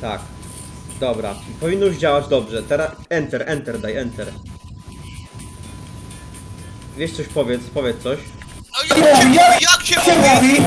Tak. Dobra, powinno już działać dobrze. Teraz enter, enter, daj enter. Wiesz coś powiedz, powiedz coś. No jak, jak, jak się mówi?